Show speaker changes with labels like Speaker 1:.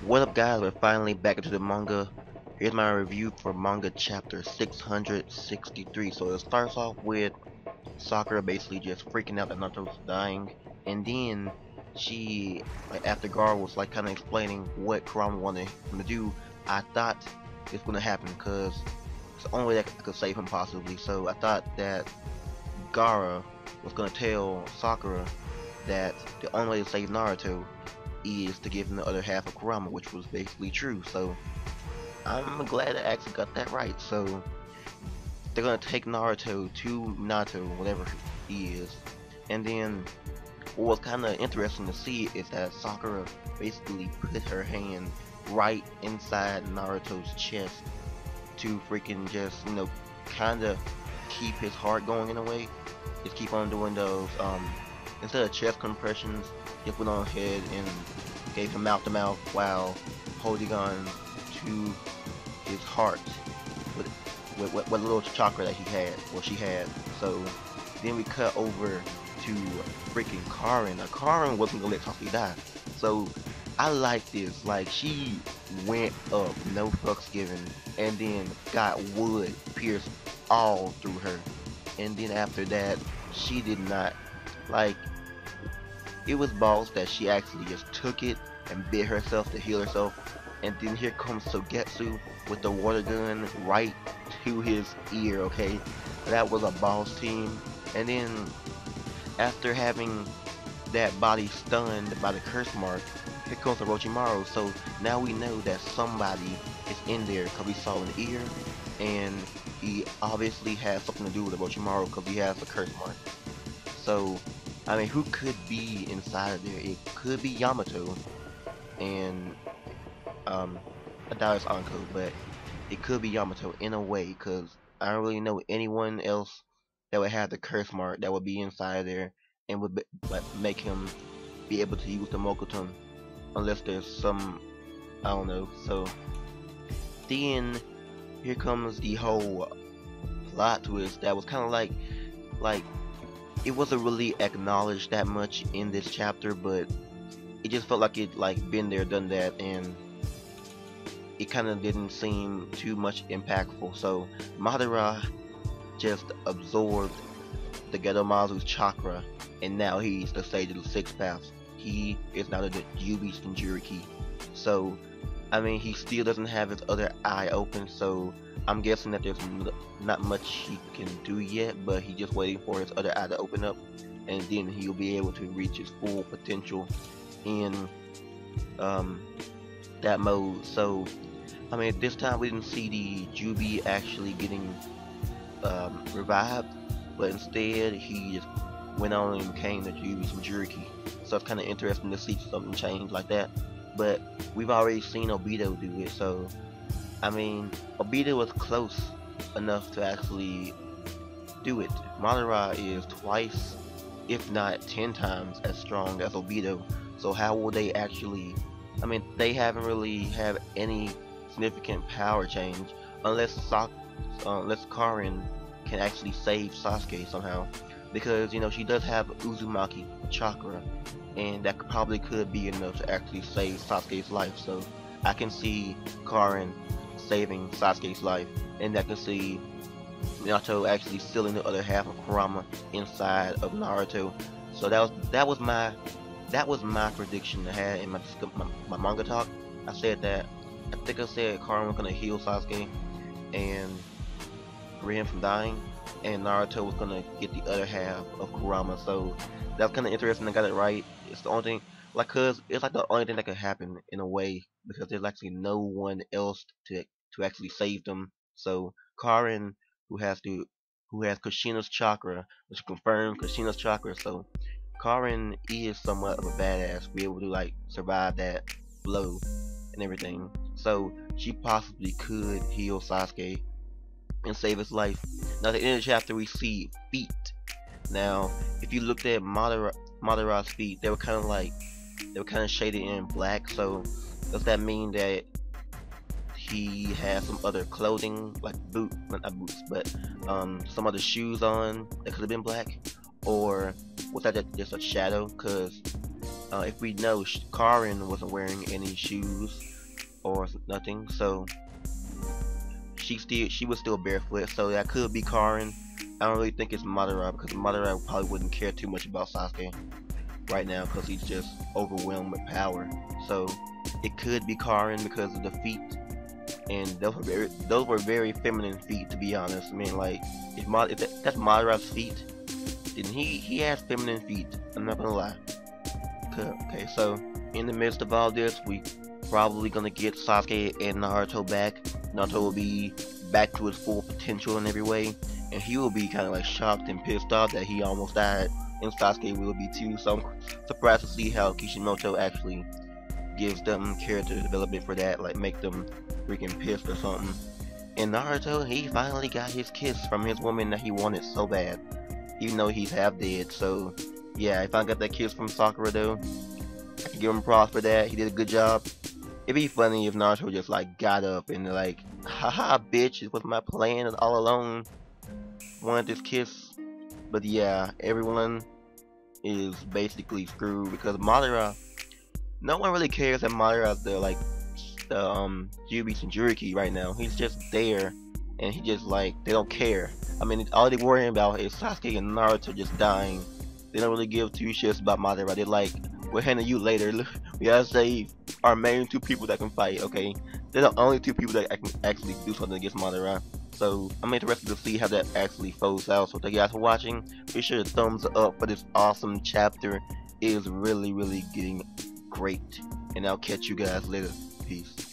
Speaker 1: What up guys, we're finally back into the manga. Here's my review for manga chapter 663. So it starts off with Sakura basically just freaking out that Naruto's dying. And then she, like after Gaara was like kind of explaining what Kurama wanted him to do, I thought it's gonna happen because it's the only way that could save him possibly. So I thought that Gaara was gonna tell Sakura that the only way to save Naruto is to give him the other half of Kurama, which was basically true. So I'm glad I actually got that right. So they're gonna take Naruto to Nato, whatever he is, and then what was kind of interesting to see is that Sakura basically put her hand right inside Naruto's chest to freaking just you know kind of keep his heart going in a way. Just keep on doing those um, instead of chest compressions, he went on ahead and gave him mouth to mouth while holding on to his heart with, with, with, with little chakra that he had, or she had. So then we cut over to freaking Karin. Now Karin wasn't gonna let Sasuke die. So I like this. Like she went up, no fucks given, and then got wood pierced all through her. And then after that, she did not like it was balls that she actually just took it and bit herself to heal herself. And then here comes Suigetsu with the water gun right to his ear, okay? That was a boss team. And then after having that body stunned by the curse mark, here comes Orochimaru. So now we know that somebody is in there because we saw an ear and he obviously has something to do with Orochimaru because he has a curse mark. So I mean, who could be inside of there? It could be Yamato, and um, I doubt it's Anko, but it could be Yamato in a way, because I don't really know anyone else that would have the curse mark that would be inside there and would be, like, make him be able to use the Mokuton, unless there's some, I don't know. So then here comes the whole plot twist that was kind of like, like it wasn't really acknowledged that much in this chapter, but it just felt like it like been there, done that, and it kind of didn't seem too much impactful. So Madara just absorbed the Gedo Mazo's chakra, and now he's the sage of the six paths. He is now the Juubi's Jinchuriki. So, I mean, he still doesn't have his other eye open, so I'm guessing that there's not much he can do yet, but he's just waiting for his other eye to open up, and then he'll be able to reach his full potential in um, that mode. So, I mean, this time we didn't see the Juubi actually getting um, revived, but instead he just went on and became the Juubi's Jinchuriki. So it's kind of interesting to see something change like that. But we've already seen Obito do it, so I mean, Obito was close enough to actually do it. Madara is twice, if not ten times, as strong as Obito. So how will they actually? I mean, they haven't really have any significant power change unless Sa uh, unless Karin can actually save Sasuke somehow, because you know she does have Uzumaki chakra, and that probably could be enough to actually save Sasuke's life. So I can see Karin saving Sasuke's life, and I can see Minato actually stealing the other half of Kurama inside of Naruto. So that was that was my that was my prediction I had in my, my, my manga talk. I said that I think I said Kurama was gonna heal Sasuke and prevent him from dying, and Naruto was gonna get the other half of Kurama. So that's kind of interesting. I got it right. It's the only thing, like, cause it's like the only thing that could happen in a way because there's actually no one else to to actually save them. So Karin, who has to, who has Kushina's chakra, which confirmed Kushina's chakra. So Karin is somewhat of a badass, be able to like survive that blow and everything. So she possibly could heal Sasuke and save his life. Now at the end of the chapter we see feet. Now if you looked at Madara, Madara's feet, they were kind of like they were kind of shaded in black. So does that mean that he has some other clothing, like boot, not boots, but um, some other shoes on that could have been black, or was that just a shadow? Because uh, if we know Karin wasn't wearing any shoes or nothing, so she still she was still barefoot, so that could be Karin. I don't really think it's Madara because Madara probably wouldn't care too much about Sasuke right now because he's just overwhelmed with power. So it could be Karin because of the feet, and those were very those were very feminine feet to be honest. I mean, like if, Ma, if that, that's Madara's feet, then he he has feminine feet. I'm not gonna lie. Okay, so in the midst of all this, we probably gonna get Sasuke and Naruto back. Naruto will be back to his full potential in every way, and he will be kind of like shocked and pissed off that he almost died. And Sasuke will be too. So I'm surprised to see how Kishimoto actually gives them character development for that, like make them freaking pissed or something. And Naruto, he finally got his kiss from his woman that he wanted so bad, even though he's half dead. So yeah, if I got that kiss from Sakura though, give him props for that. He did a good job. It'd be funny if Naruto just like got up and like, haha, bitch, it was my plan all along. Wanted this kiss. But yeah, everyone is basically screwed because Madara, no one really cares that Madara the like the um Juubi Jinchuriki right now. He's just there and he just like they don't care. I mean all they're worrying about is Sasuke and Naruto just dying they don't really give two shits about Madara. They're like, we'll handle you later. we gotta save our main two people that can fight, okay? They're the only two people that can actually do something against Madara. So I'm interested to see how that actually folds out. So thank you guys for watching. Be sure to thumbs up for this awesome chapter. It is really, really getting great. And I'll catch you guys later. Peace.